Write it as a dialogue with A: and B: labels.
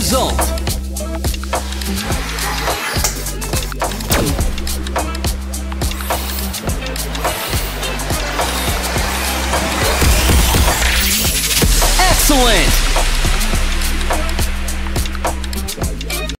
A: Result. Excellent!